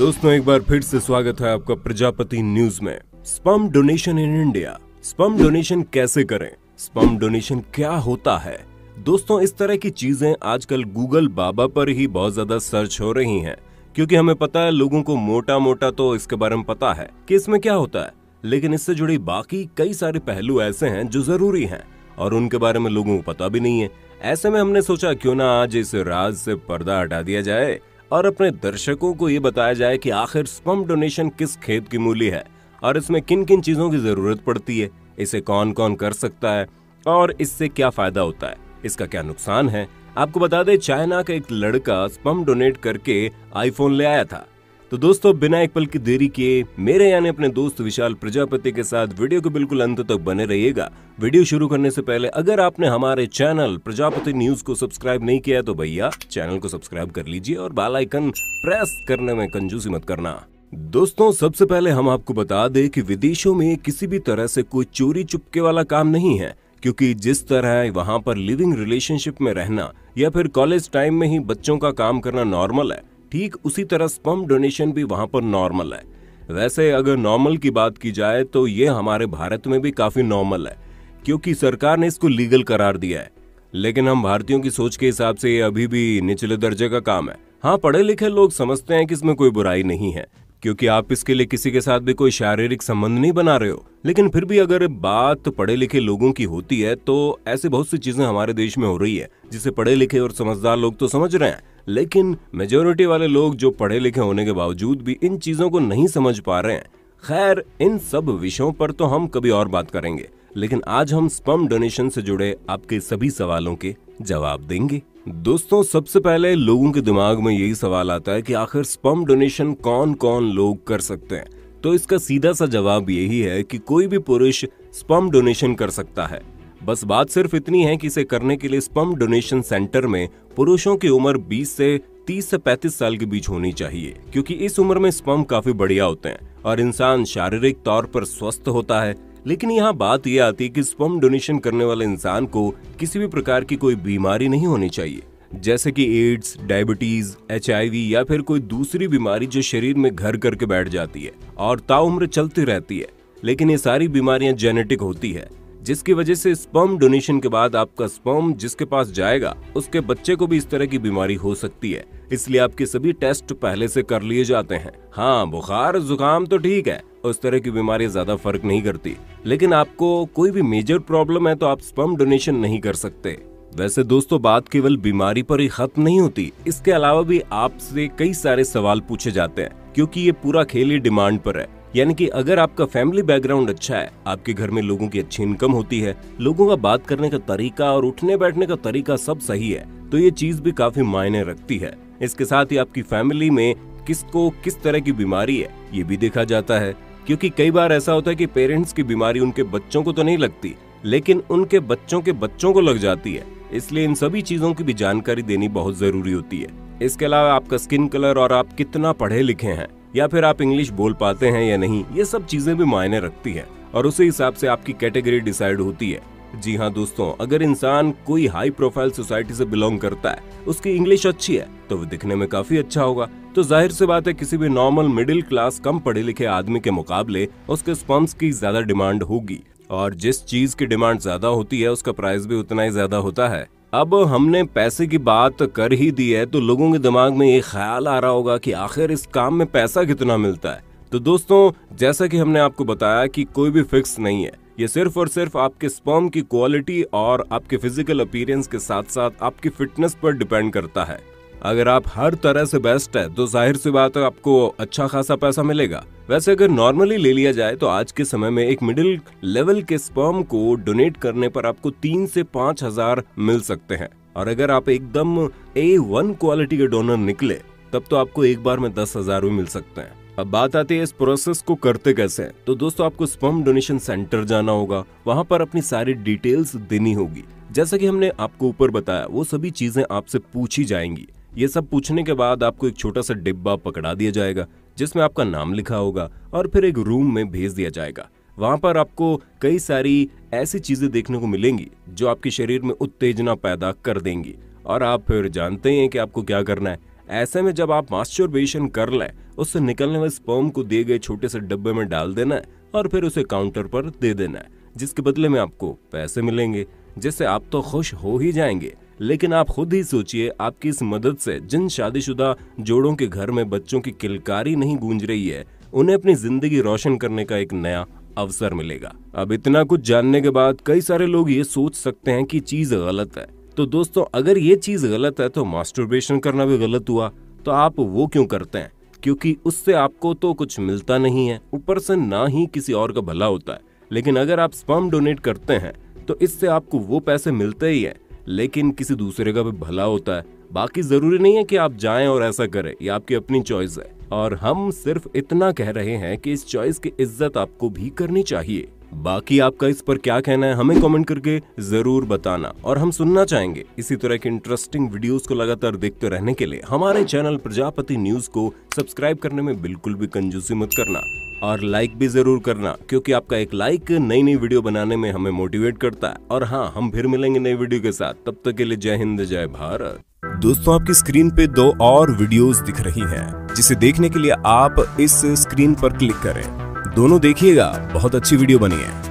दोस्तों, एक बार फिर से स्वागत है आपका प्रजापति न्यूज़ में। Sperm donation in India. Sperm donation कैसे करें? स्पम डोनेशन क्या होता है? दोस्तों, इस तरह की चीज़ें आजकल गूगल बाबा पर ही बहुत ज़्यादा सर्च हो रही हैं। क्योंकि हमें पता है, लोगों को मोटा मोटा तो इसके बारे में पता है कि इसमें क्या होता है। लेकिन इससे जुड़ी बाकी कई सारे पहलू ऐसे हैं जो ज़रूरी हैं, और उनके बारे में लोगों को पता भी नहीं है। ऐसे में हमने सोचा, क्यों ना आज इस राज से पर्दा हटा दिया जाए? और अपने दर्शकों को ये बताया जाए कि आखिर स्पम डोनेशन किस खेत की मूली है और इसमें किन किन चीज़ों की ज़रूरत पड़ती है, इसे कौन कौन कर सकता है और इससे क्या फ़ायदा होता है, इसका क्या नुकसान है? आपको बता दें, चाइना का एक लड़का स्पम डोनेट करके आईफोन ले आया था। तो दोस्तों, बिना एक पल की देरी किए मेरे यानी अपने दोस्त विशाल प्रजापति के साथ वीडियो के बिल्कुल अंत तक बने रहिएगा। वीडियो शुरू करने से पहले अगर आपने हमारे चैनल प्रजापति न्यूज़ को सब्सक्राइब नहीं किया तो भैया चैनल को सब्सक्राइब कर लीजिए और बेल आइकन प्रेस करने में कंजूसी मत करना। दोस्तों, सबसे पहले हम आपको बता दें कि विदेशों में किसी भी तरह से कोई चोरी चुपके वाला काम नहीं है, क्योंकि जिस तरह वहाँ पर लिविंग रिलेशनशिप में रहना या फिर कॉलेज टाइम में ही बच्चों का काम करना नॉर्मल है। ठीक उसी तरह स्पम डोनेशन भी वहाँ पर नॉर्मल है। वैसे अगर नॉर्मल की बात की जाए तो ये हमारे भारत में भी काफ़ी नॉर्मल है, क्योंकि सरकार ने इसको लीगल करार दिया है। लेकिन हम भारतीयों की सोच के हिसाब से ये अभी भी निचले दर्जे का काम है। हाँ पढ़े लिखे लोग समझते हैं कि इसमें कोई बुराई नहीं है, क्योंकि आप इसके लिए किसी के साथ भी कोई शारीरिक संबंध नहीं बना रहे हो। लेकिन फिर भी अगर बात पढ़े लिखे लोगों की होती है तो ऐसे बहुत सी चीज़ें हमारे देश में हो रही है, जिसे पढ़े लिखे और समझदार लोग तो समझ रहे हैं। लेकिन मेजोरिटी वाले लोग जो पढ़े लिखे होने के बावजूद भी इन चीज़ों को नहीं समझ पा रहे हैं। खैर, इन सब विषयों पर तो हम कभी और बात करेंगे, लेकिन आज हम स्पम डोनेशन से जुड़े आपके सभी सवालों के जवाब देंगे। दोस्तों, सबसे पहले लोगों के दिमाग में यही सवाल आता है कि आखिर स्पम डोनेशन कौन कौन लोग कर सकते हैं? तो इसका सीधा सा जवाब यही है कि कोई भी पुरुष स्पम डोनेशन कर सकता है। बस बात सिर्फ़ इतनी है कि इसे करने के लिए स्पम डोनेशन सेंटर में पुरुषों की उम्र 20 से 30 से 35 साल के बीच होनी चाहिए, क्योंकि इस उम्र में स्पम काफ़ी बढ़िया होते हैं और इंसान शारीरिक तौर पर स्वस्थ होता है। लेकिन यहाँ बात यह आती है कि स्पम डोनेशन करने वाले इंसान को किसी भी प्रकार की कोई बीमारी नहीं होनी चाहिए। जैसे कि एड्स, डायबिटीज़, एचआईवी या फिर कोई दूसरी बीमारी जो शरीर में घर करके बैठ जाती है और ताउम्र चलती रहती है। लेकिन ये सारी बीमारियाँ जेनेटिक होती है। जिसकी वजह से स्पर्म डोनेशन के बाद आपका स्पर्म जिसके पास जाएगा, उसके बच्चे को भी इस तरह की बीमारी हो सकती है। इसलिए आपके सभी टेस्ट पहले से कर लिए जाते हैं। हाँ बुखार, जुकाम तो ठीक है, उस तरह की बीमारी ज़्यादा फ़र्क नहीं करती। लेकिन आपको कोई भी मेजर प्रॉब्लम है तो आप स्पर्म डोनेशन नहीं कर सकते। वैसे दोस्तों, बात केवल बीमारी पर ही खत्म नहीं होती, इसके अलावा भी आपसे कई सारे सवाल पूछे जाते हैं, क्योंकि ये पूरा खेल ही डिमांड पर है। यानी कि अगर आपका फैमिली बैकग्राउंड अच्छा है, आपके घर में लोगों की अच्छी इनकम होती है, लोगों का बात करने का तरीका और उठने बैठने का तरीका सब सही है तो ये चीज़ भी काफ़ी मायने रखती है। इसके साथ ही आपकी फैमिली में किसको किस तरह की बीमारी है, ये भी देखा जाता है। क्योंकि कई बार ऐसा होता है कि पेरेंट्स की बीमारी उनके बच्चों को तो नहीं लगती, लेकिन उनके बच्चों के बच्चों को लग जाती है। इसलिए इन सभी चीज़ों की भी जानकारी देनी बहुत ज़रूरी होती है। इसके अलावा आपका स्किन कलर और आप कितना पढ़े लिखे हैं या फिर आप इंग्लिश बोल पाते हैं या नहीं, ये सब चीज़ें भी मायने रखती है, और उसी हिसाब से आपकी कैटेगरी डिसाइड होती है। जी हाँ दोस्तों, अगर इंसान कोई हाई प्रोफ़ाइल सोसाइटी से बिलोंग करता है, उसकी इंग्लिश अच्छी है तो वो दिखने में काफ़ी अच्छा होगा। तो ज़ाहिर सी बात है, किसी भी नॉर्मल मिडिल क्लास, कम पढ़े लिखे आदमी के मुकाबले, उसके स्पम्स की ज़्यादा डिमांड होगी, और जिस चीज़ की डिमांड ज़्यादा होती है, उसका प्राइस भी उतना ही ज़्यादा होता है। अब हमने पैसे की बात कर ही दी है तो लोगों के दिमाग में ये ख्याल आ रहा होगा कि आखिर इस काम में पैसा कितना मिलता है। तो दोस्तों, जैसा कि हमने आपको बताया कि कोई भी फिक्स नहीं है, ये सिर्फ़ और सिर्फ़ आपके स्पर्म की क्वालिटी और आपके फ़िज़िकल अपीरेंस के साथ साथ आपकी फिटनेस पर डिपेंड करता है। अगर आप हर तरह से बेस्ट है तो ज़ाहिर सी बात है आपको अच्छा खासा पैसा मिलेगा। वैसे अगर नॉर्मली ले लिया जाए तो आज के समय में एक मिडिल लेवल के स्पर्म को डोनेट करने पर आपको तीन से पाँच हज़ार मिल सकते हैं। और अगर आप एकदम ए वन क्वालिटी के डोनर निकले, तब तो आपको एक बार में दस हज़ार भी मिल सकते हैं। अब बात आती है इस प्रोसेस को करते कैसे तो दोस्तों, आपको स्पर्म डोनेशन सेंटर जाना होगा। वहाँ पर अपनी सारी डिटेल्स देनी होगी। जैसा कि हमने आपको ऊपर बताया, वो सभी चीज़ें आपसे पूछी जाएँगी। ये सब पूछने के बाद आपको एक छोटा सा डिब्बा पकड़ा दिया जाएगा, जिसमें आपका नाम लिखा होगा और फिर एक रूम में भेज दिया जाएगा। वहाँ पर आपको कई सारी ऐसी चीज़ें देखने को मिलेंगी, जो आपके शरीर में उत्तेजना पैदा कर देंगी। और आप फिर जानते हैं कि आपको क्या करना है। ऐसे में जब आप मास्टरबेशन कर लें उससे निकलने वाले स्पर्म को दिए गए छोटे से डब्बे में डाल देना है और फिर उसे काउंटर पर दे देना है, जिसके बदले में आपको पैसे मिलेंगे, जिससे आप तो खुश हो ही जाएँगे। लेकिन आप खुद ही सोचिए, आपकी इस मदद से जिन शादीशुदा जोड़ों के घर में बच्चों की किलकारी नहीं गूंज रही है, उन्हें अपनी ज़िंदगी रोशन करने का एक नया अवसर मिलेगा। अब इतना कुछ जानने के बाद कई सारे लोग ये सोच सकते हैं कि चीज़ गलत है। तो दोस्तों, अगर ये चीज़ गलत है तो मास्टरबेशन करना भी गलत हुआ तो आप वो क्यों करते हैं? क्योंकि उससे आपको तो कुछ मिलता नहीं है, ऊपर से ना ही किसी और का भला होता है। लेकिन अगर आप स्पर्म डोनेट करते हैं तो इससे आपको वो पैसे मिलते ही है। लेकिन किसी दूसरे का भी भला होता है। बाकी ज़रूरी नहीं है कि आप जाएँ और ऐसा करें, ये आपकी अपनी चॉइस है। और हम सिर्फ़ इतना कह रहे हैं कि इस चॉइस की इज़्ज़त आपको भी करनी चाहिए। बाकी आपका इस पर क्या कहना है, हमें कमेंट करके ज़रूर बताना और हम सुनना चाहेंगे। इसी तरह के इंटरेस्टिंग वीडियोस को लगातार देखते रहने के लिए हमारे चैनल प्रजापति न्यूज़ को सब्सक्राइब करने में बिल्कुल भी कंजूसी मत करना और लाइक भी ज़रूर करना, क्योंकि आपका एक लाइक नई नई वीडियो बनाने में हमें मोटिवेट करता है। और हाँ हम फिर मिलेंगे नई वीडियो के साथ। तब तक के लिए जय हिंद, जय भारत। दोस्तों, आपकी स्क्रीन पे दो और वीडियोस दिख रही हैं, जिसे देखने के लिए आप इस स्क्रीन पर क्लिक करें। दोनों देखिएगा। बहुत अच्छी वीडियो बनी है।